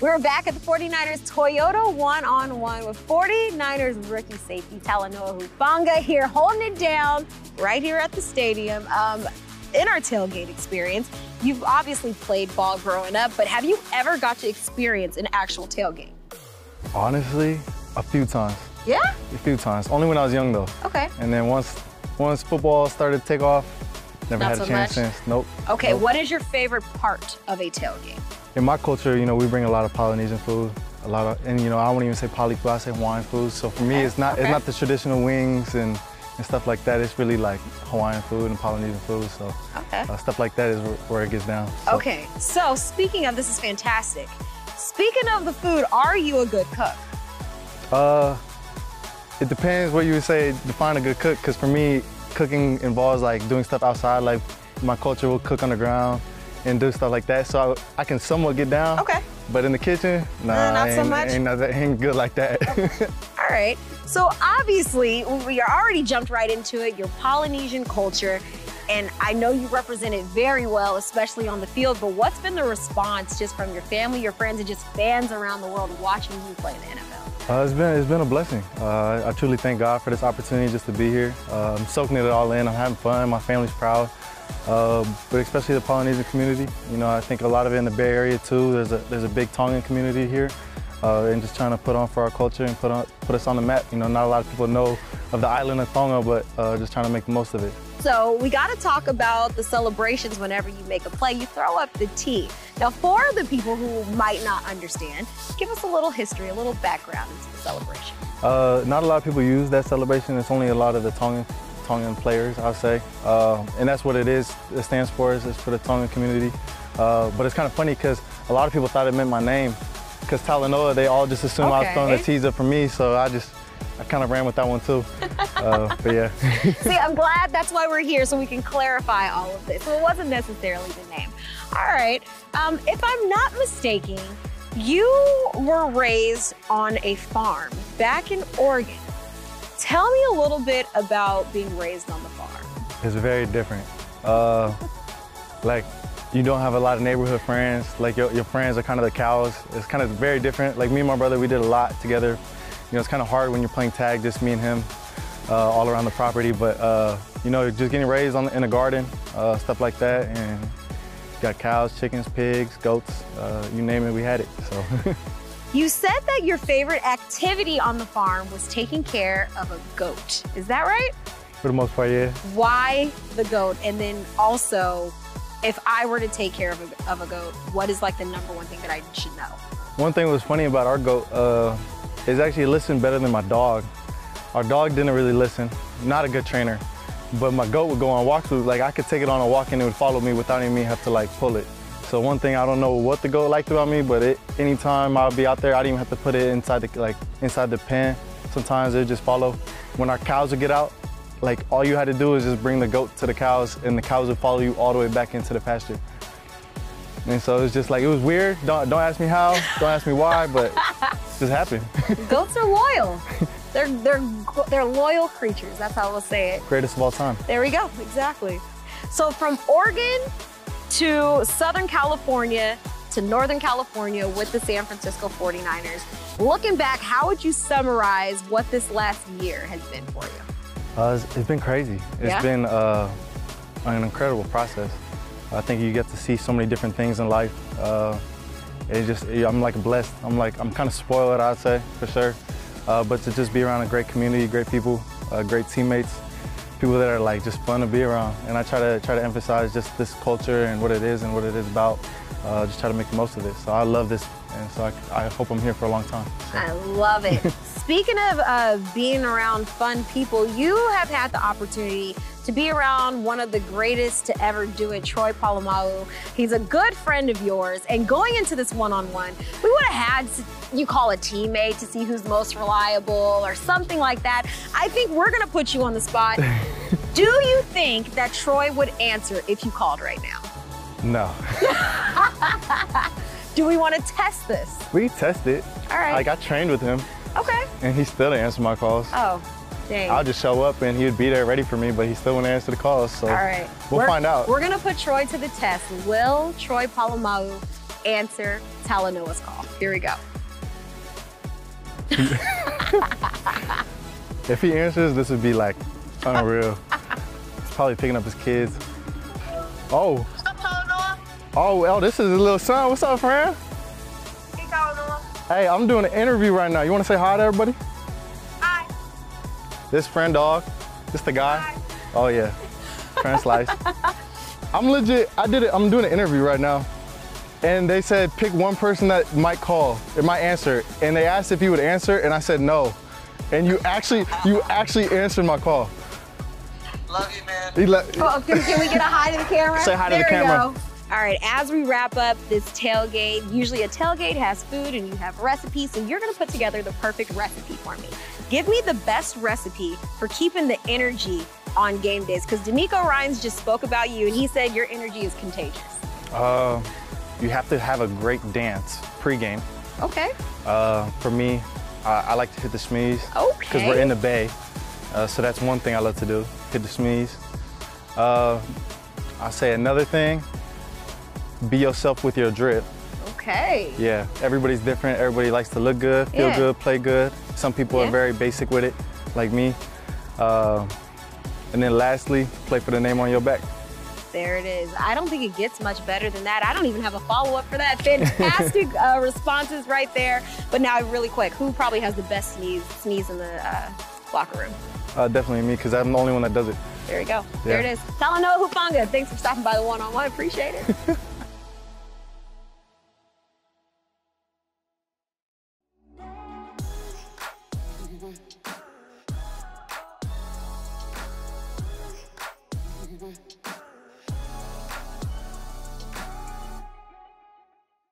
We're back at the 49ers Toyota one-on-one with 49ers rookie safety Talanoa Hufanga here holding it down right here at the stadium. Um, in our tailgate experience, you've obviously played ball growing up, but have you ever got to experience an actual tailgate? Honestly, a few times. Yeah? A few times. Only when I was young though. Okay. And then once once football started to take off, never Not had a chance much? since. Nope. Okay, Nope. what is your favorite part of a tailgate? In my culture, you know, we bring a lot of Polynesian food, a lot of, and you know, I won't even say poly food, I say Hawaiian food. So for me, Okay, it's not okay. it's not the traditional wings and, and stuff like that. It's really like Hawaiian food and Polynesian food. So Okay. uh, stuff like that is where, where it gets down. So, Okay, so speaking of this is fantastic. Speaking of the food, are you a good cook? Uh, it depends what you would say define a good cook. Cause for me, cooking involves like doing stuff outside. Like my culture will cook on the ground and do stuff like that. So I, I can somewhat get down. Okay. But in the kitchen, nah, not so much? Ain't, not ain't good like that. All right. So obviously, we are already jumped right into it. Your Polynesian culture, and I know you represent it very well, especially on the field. But what's been the response just from your family, your friends, and just fans around the world watching you play in the NFL? Uh, it's been it's been a blessing. Uh, I truly thank God for this opportunity just to be here. Uh, I'm soaking it all in. I'm having fun. My family's proud. Uh, but especially the Polynesian community. You know, I think a lot of it in the Bay Area too. There's a there's a big Tongan community here, uh, and just trying to put on for our culture and put on put us on the map. You know, not a lot of people know of the island of Tonga, but uh, just trying to make the most of it. So we got to talk about the celebrations whenever you make a play. You throw up the T. Now, for the people who might not understand, give us a little history, a little background into the celebration. Uh, not a lot of people use that celebration. It's only a lot of the Tongan, Tongan players, I'll say. Uh, and that's what it is. It stands for is it's for the Tongan community. Uh, but it's kind of funny because a lot of people thought it meant my name. Because Talanoa, they all just assumed I was throwing a Okay. Up for me. So I just, I kind of ran with that one too. uh, but yeah. See, I'm glad that's why we're here, so we can clarify all of this. So it wasn't necessarily the name. All right. Um, if I'm not mistaken, you were raised on a farm back in Oregon. Tell me a little bit about being raised on the farm. It's very different. Uh, like you don't have a lot of neighborhood friends. Like your, your friends are kind of the cows. It's kind of very different. Like me and my brother, we did a lot together. You know, it's kind of hard when you're playing tag, just me and him, uh, all around the property. But uh, you know, just getting raised on, in a garden, uh, stuff like that, and got cows, chickens, pigs, goats, uh, you name it, we had it. So. You said that your favorite activity on the farm was taking care of a goat. Is that right? For the most part, yeah. Why the goat? And then also, if I were to take care of a, of a goat, what is like the number one thing that I should know? One thing was funny about our goat uh, is actually it listened better than my dog. Our dog didn't really listen, not a good trainer, but my goat would go on walks with, like I could take it on a walk and it would follow me without even me have to like pull it. So one thing I don't know what the goat liked about me, but it, anytime I'll be out there, I didn't even have to put it inside the like inside the pen. Sometimes it just follow. When our cows would get out, like all you had to do is just bring the goat to the cows, and the cows would follow you all the way back into the pasture. And so it was just like it was weird. Don't don't ask me how, don't ask me why, but it just happened. Goats are loyal. They're they're they're loyal creatures. That's how we'll say it. Greatest of all time. There we go. Exactly. So from Oregon to Southern California to Northern California with the San Francisco 49ers. Looking back, how would you summarize what this last year has been for you? Uh, it's, it's been crazy. It's Yeah? been uh, an incredible process. I think you get to see so many different things in life. Uh, it just, I'm like blessed. I'm like, I'm kind of spoiled, I'd say, for sure. Uh, but to just be around a great community, great people, uh, great teammates, people that are like just fun to be around. And I try to try to emphasize just this culture and what it is and what it is about. Uh, just try to make the most of it. So I love this, and so I, I hope I'm here for a long time. So. I love it. Speaking of uh, being around fun people, you have had the opportunity to be around one of the greatest to ever do it, Troy Polamalu. He's a good friend of yours. And going into this one-on-one, we would have had to, you call a teammate to see who's most reliable or something like that. I think we're gonna put you on the spot. do you think that Troy would answer if you called right now? No, Do we want to test this? we test it. All right. Like I trained with him, Okay. and he still didn't answer my calls. Oh, dang. I'll just show up and he'd be there ready for me, but he still wouldn't answer the calls. So All right. we'll We're- find out. We're gonna put Troy to the test. Will Troy Polamalu answer Talanoa's call. Here we go. If he answers, this would be like unreal. He's probably picking up his kids. Oh. Oh, well, this is his little son. What's up, friend? Hey, I'm doing an interview right now. You want to say hi to everybody? Hi. This friend dog. This the guy. Hi. Oh yeah. Friend slice. I'm legit. I did it. I'm doing an interview right now, and they said pick one person that might call. It might answer, and they asked if you would answer, and I said no. And you actually, you actually answered my call. Love you, man. He Oh, can, can we get a hi to the camera? Say hi to the camera. go. All right, as we wrap up this tailgate, usually a tailgate has food and you have recipes, so you're gonna put together the perfect recipe for me. Give me the best recipe for keeping the energy on game days, because DeMeco Ryans just spoke about you and he said your energy is contagious. Uh, you have to have a great dance pregame. Okay. Uh, for me, I, I like to hit the smees because we're in the bay. Uh, so that's one thing I love to do, hit the smees. Uh, I'll say another thing, be yourself with your drip. Okay. Yeah, everybody's different. Everybody likes to look good, feel Yeah. good, play good. Some people Yeah. are very basic with it, like me. Uh, and then lastly, play for the name on your back. There it is. I don't think it gets much better than that. I don't even have a follow up for that. Fantastic uh, responses right there. But now, really quick, who probably has the best sneeze sneeze in the uh, locker room? Uh, definitely me, because I'm the only one that does it. There we go. There it is. Talanoa Hufanga, thanks for stopping by the one on one. Appreciate it. Wochen.